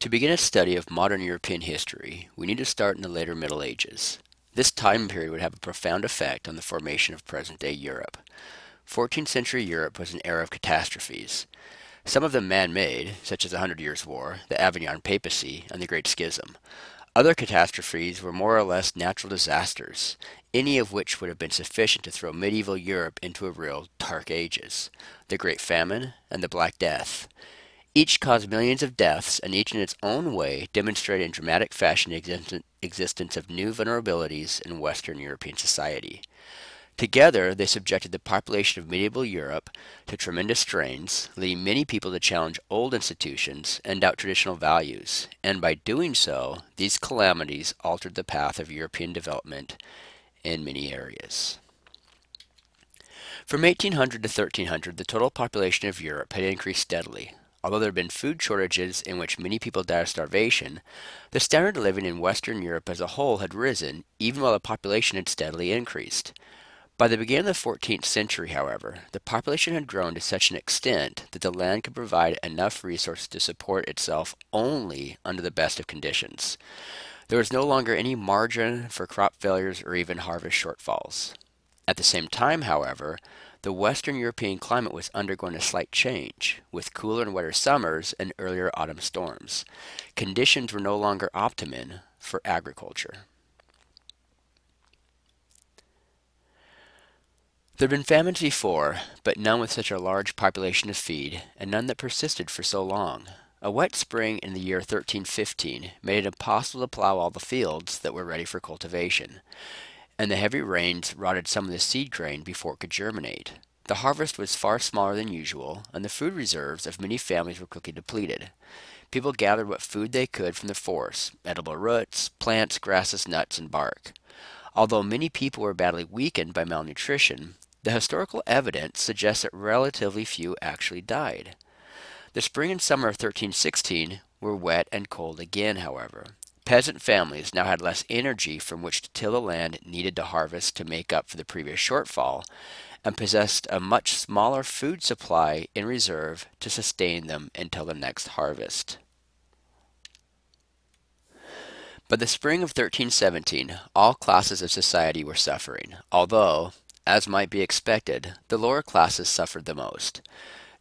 To begin a study of modern European history, we need to start in the later Middle Ages. This time period would have a profound effect on the formation of present-day Europe. 14th century Europe was an era of catastrophes, some of them man-made, such as the Hundred Years' War, the Avignon Papacy, and the Great Schism. Other catastrophes were more or less natural disasters, any of which would have been sufficient to throw medieval Europe into a real dark ages. The Great Famine and the Black Death. Each caused millions of deaths, and each in its own way demonstrated in dramatic fashion the existence of new vulnerabilities in Western European society. Together, they subjected the population of medieval Europe to tremendous strains, leading many people to challenge old institutions and doubt traditional values. And by doing so, these calamities altered the path of European development in many areas. From 1800 to 1300, the total population of Europe had increased steadily, Although there had been food shortages in which many people died of starvation, the standard of living in Western Europe as a whole had risen, even while the population had steadily increased. By the beginning of the 14th century, however, the population had grown to such an extent that the land could provide enough resources to support itself only under the best of conditions. There was no longer any margin for crop failures or even harvest shortfalls. At the same time, however, the Western European climate was undergoing a slight change, with cooler and wetter summers and earlier autumn storms. Conditions were no longer optimum for agriculture. There had been famines before, but none with such a large population to feed, and none that persisted for so long. A wet spring in the year 1315 made it impossible to plow all the fields that were ready for cultivation and the heavy rains rotted some of the seed grain before it could germinate. The harvest was far smaller than usual, and the food reserves of many families were quickly depleted. People gathered what food they could from the forest edible roots, plants, grasses, nuts, and bark. Although many people were badly weakened by malnutrition, the historical evidence suggests that relatively few actually died. The spring and summer of 1316 were wet and cold again, however, Peasant families now had less energy from which to till the land needed to harvest to make up for the previous shortfall, and possessed a much smaller food supply in reserve to sustain them until the next harvest. By the spring of 1317, all classes of society were suffering, although, as might be expected, the lower classes suffered the most.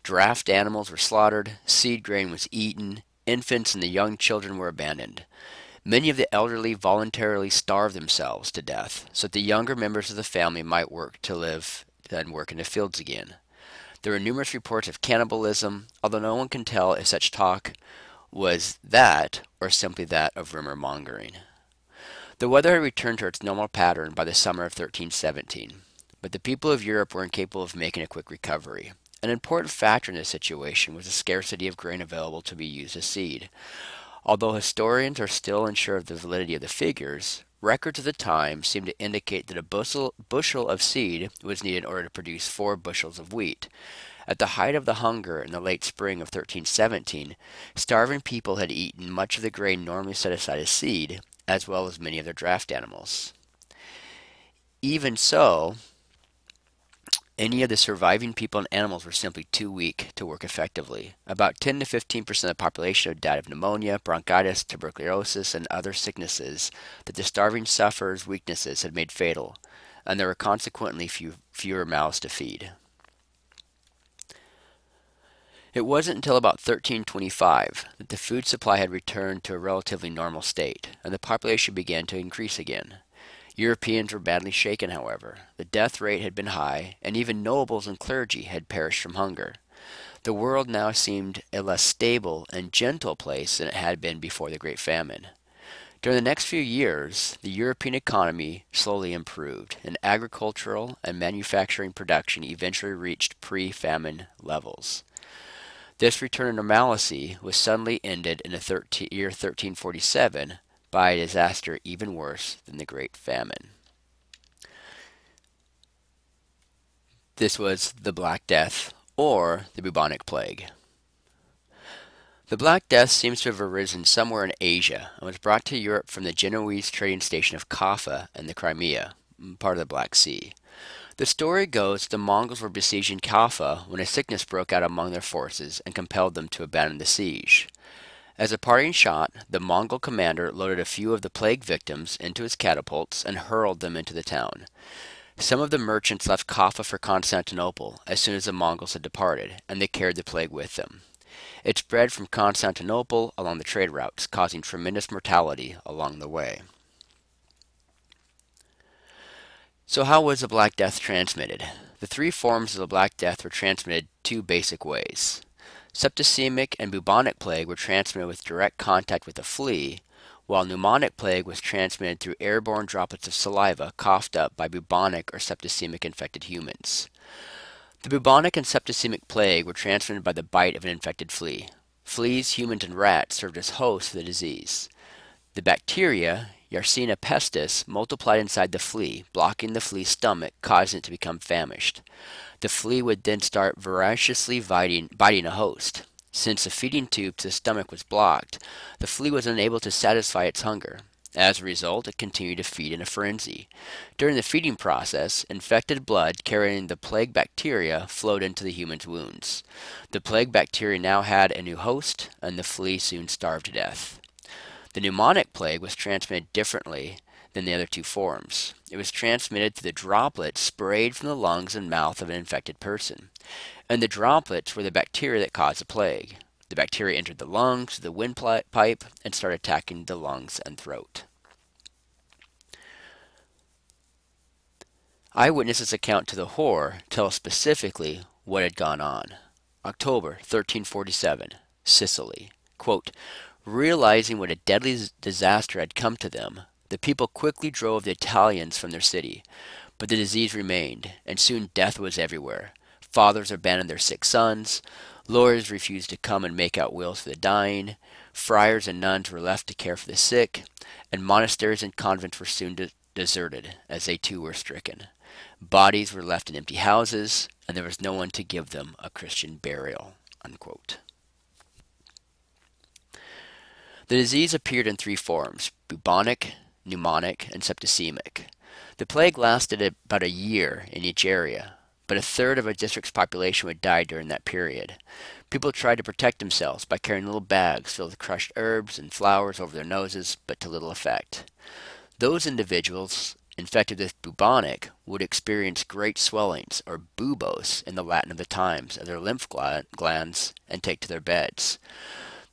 Draft animals were slaughtered, seed grain was eaten, infants and the young children were abandoned. Many of the elderly voluntarily starved themselves to death so that the younger members of the family might work to live and work in the fields again. There were numerous reports of cannibalism, although no one can tell if such talk was that or simply that of rumor mongering. The weather had returned to its normal pattern by the summer of 1317, but the people of Europe were incapable of making a quick recovery. An important factor in this situation was the scarcity of grain available to be used as seed. Although historians are still unsure of the validity of the figures, records of the time seem to indicate that a bushel, bushel of seed was needed in order to produce four bushels of wheat. At the height of the hunger in the late spring of 1317, starving people had eaten much of the grain normally set aside as seed, as well as many of their draft animals. Even so, any of the surviving people and animals were simply too weak to work effectively. About 10 to 15 percent of the population died of pneumonia, bronchitis, tuberculosis, and other sicknesses that the starving sufferers' weaknesses had made fatal, and there were consequently few, fewer mouths to feed. It wasn't until about 1325 that the food supply had returned to a relatively normal state, and the population began to increase again. Europeans were badly shaken, however. The death rate had been high, and even nobles and clergy had perished from hunger. The world now seemed a less stable and gentle place than it had been before the Great Famine. During the next few years, the European economy slowly improved, and agricultural and manufacturing production eventually reached pre-famine levels. This return to normalcy was suddenly ended in the year 1347 by a disaster even worse than the Great Famine. This was the Black Death, or the bubonic plague. The Black Death seems to have arisen somewhere in Asia and was brought to Europe from the Genoese trading station of Kaffa in the Crimea, part of the Black Sea. The story goes that the Mongols were besieging Kaffa when a sickness broke out among their forces and compelled them to abandon the siege. As a parting shot, the Mongol commander loaded a few of the plague victims into his catapults and hurled them into the town. Some of the merchants left Kaffa for Constantinople as soon as the Mongols had departed, and they carried the plague with them. It spread from Constantinople along the trade routes, causing tremendous mortality along the way. So, how was the Black Death transmitted? The three forms of the Black Death were transmitted two basic ways. Septicemic and bubonic plague were transmitted with direct contact with a flea, while pneumonic plague was transmitted through airborne droplets of saliva coughed up by bubonic or septicemic infected humans. The bubonic and septicemic plague were transmitted by the bite of an infected flea. Fleas, humans, and rats served as hosts for the disease. The bacteria, Yersinia pestis, multiplied inside the flea, blocking the flea's stomach, causing it to become famished. The flea would then start voraciously biting, biting a host. Since the feeding tube to the stomach was blocked, the flea was unable to satisfy its hunger. As a result, it continued to feed in a frenzy. During the feeding process, infected blood carrying the plague bacteria flowed into the human's wounds. The plague bacteria now had a new host, and the flea soon starved to death. The pneumonic plague was transmitted differently than the other two forms. It was transmitted through the droplets sprayed from the lungs and mouth of an infected person. And the droplets were the bacteria that caused the plague. The bacteria entered the lungs, through the windpipe, and started attacking the lungs and throat. Eyewitnesses' account to the horror tell specifically what had gone on. October 1347, Sicily. Quote, Realizing what a deadly disaster had come to them, the people quickly drove the Italians from their city. But the disease remained, and soon death was everywhere. Fathers abandoned their sick sons. Lawyers refused to come and make out wills for the dying. Friars and nuns were left to care for the sick. And monasteries and convents were soon de deserted, as they too were stricken. Bodies were left in empty houses, and there was no one to give them a Christian burial. Unquote. The disease appeared in three forms bubonic, pneumonic, and septicemic. The plague lasted about a year in each area, but a third of a district's population would die during that period. People tried to protect themselves by carrying little bags filled with crushed herbs and flowers over their noses, but to little effect. Those individuals infected with bubonic would experience great swellings, or buboes in the Latin of the times, of their lymph glands and take to their beds.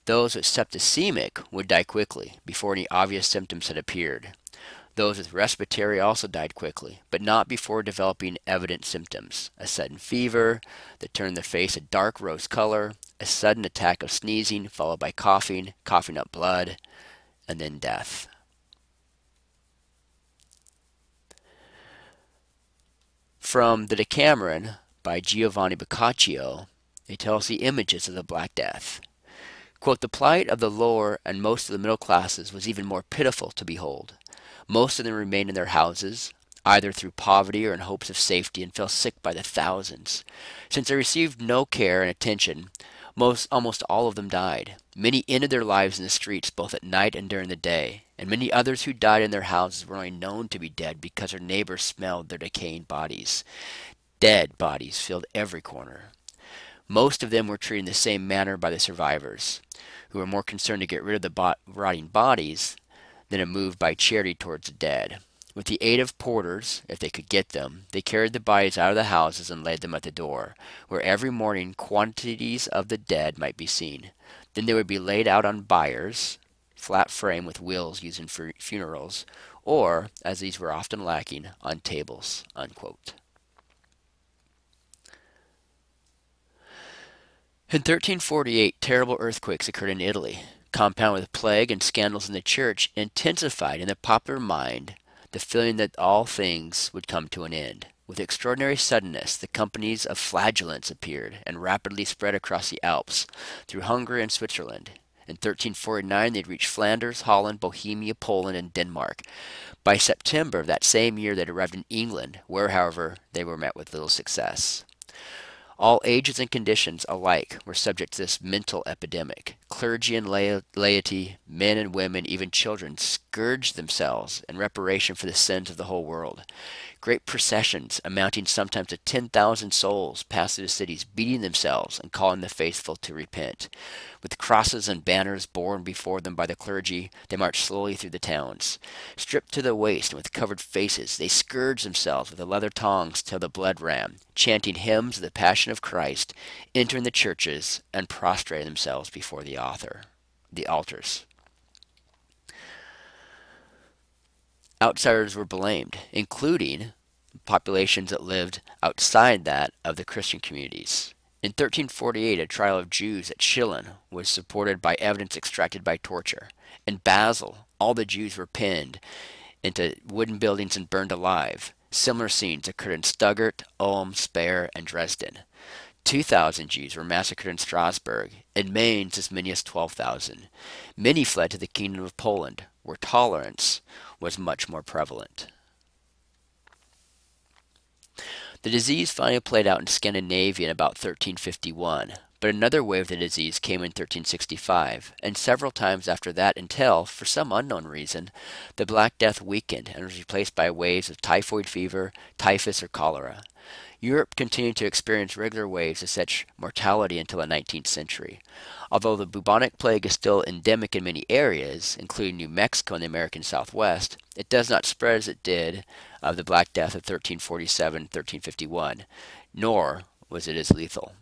Those with septicemic would die quickly, before any obvious symptoms had appeared. Those with respiratory also died quickly, but not before developing evident symptoms. A sudden fever that turned the face a dark rose color, a sudden attack of sneezing followed by coughing, coughing up blood, and then death. From the Decameron by Giovanni Boccaccio, it tells the images of the Black Death. Quote, the plight of the lower and most of the middle classes was even more pitiful to behold. Most of them remained in their houses, either through poverty or in hopes of safety, and fell sick by the thousands. Since they received no care and attention, most almost all of them died. Many ended their lives in the streets both at night and during the day, and many others who died in their houses were only known to be dead because their neighbors smelled their decaying bodies. Dead bodies filled every corner. Most of them were treated in the same manner by the survivors, who were more concerned to get rid of the rotting bodies than a move by charity towards the dead. With the aid of porters, if they could get them, they carried the bodies out of the houses and laid them at the door, where every morning quantities of the dead might be seen. Then they would be laid out on biers, flat frame with wheels used in funerals, or, as these were often lacking, on tables. Unquote. In 1348, terrible earthquakes occurred in Italy. Compounded with plague and scandals in the church, intensified in the popular mind the feeling that all things would come to an end. With extraordinary suddenness, the companies of flagellants appeared and rapidly spread across the Alps, through Hungary and Switzerland. In 1349, they'd reached Flanders, Holland, Bohemia, Poland, and Denmark. By September of that same year, they'd arrived in England, where, however, they were met with little success. All ages and conditions alike were subject to this mental epidemic. Clergy and laity, men and women, even children, scourged themselves in reparation for the sins of the whole world. Great processions, amounting sometimes to 10,000 souls, passed through the cities, beating themselves and calling the faithful to repent. With crosses and banners borne before them by the clergy, they marched slowly through the towns. Stripped to the waist and with covered faces, they scourged themselves with the leather tongs till the blood ran, chanting hymns of the Passion of Christ, entering the churches, and prostrating themselves before the author, the altars. Outsiders were blamed, including populations that lived outside that of the Christian communities. In 1348, a trial of Jews at Chillon was supported by evidence extracted by torture. In Basel, all the Jews were pinned into wooden buildings and burned alive. Similar scenes occurred in Stuttgart, Ulm, Speyer, and Dresden. 2,000 Jews were massacred in Strasbourg. In Mainz, as many as 12,000. Many fled to the Kingdom of Poland, where tolerance was much more prevalent. The disease finally played out in Scandinavia in about 1351, but another wave of the disease came in 1365, and several times after that until, for some unknown reason, the Black Death weakened and was replaced by waves of typhoid fever, typhus, or cholera. Europe continued to experience regular waves of such mortality until the 19th century. Although the bubonic plague is still endemic in many areas, including New Mexico and the American Southwest, it does not spread as it did of the Black Death of 1347 1351, nor was it as lethal.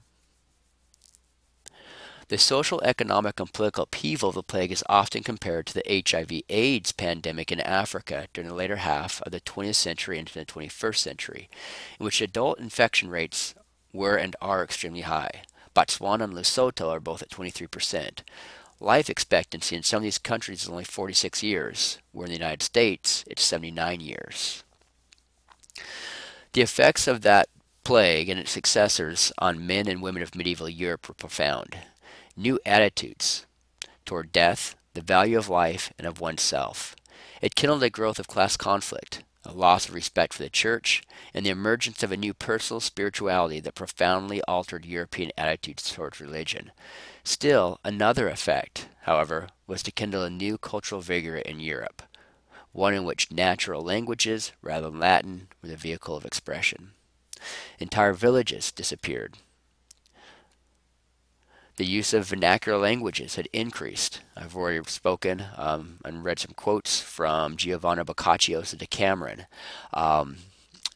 The social, economic, and political upheaval of the plague is often compared to the HIV AIDS pandemic in Africa during the later half of the 20th century into the 21st century, in which adult infection rates were and are extremely high. Botswana and Lesotho are both at 23%. Life expectancy in some of these countries is only 46 years, where in the United States it's 79 years. The effects of that plague and its successors on men and women of medieval Europe were profound new attitudes toward death, the value of life, and of oneself. It kindled a growth of class conflict, a loss of respect for the church, and the emergence of a new personal spirituality that profoundly altered European attitudes towards religion. Still, another effect, however, was to kindle a new cultural vigor in Europe, one in which natural languages, rather than Latin, were the vehicle of expression. Entire villages disappeared, the use of vernacular languages had increased. I've already spoken um, and read some quotes from Giovanni Boccaccio's The Decameron. Um,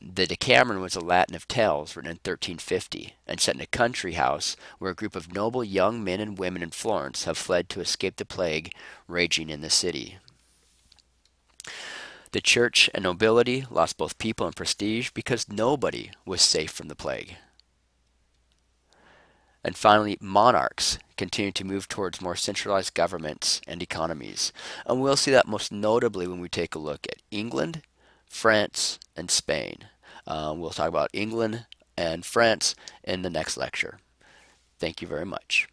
the Decameron was a Latin of tales written in 1350 and set in a country house where a group of noble young men and women in Florence have fled to escape the plague raging in the city. The church and nobility lost both people and prestige because nobody was safe from the plague. And finally, monarchs continue to move towards more centralized governments and economies. And we'll see that most notably when we take a look at England, France, and Spain. Uh, we'll talk about England and France in the next lecture. Thank you very much.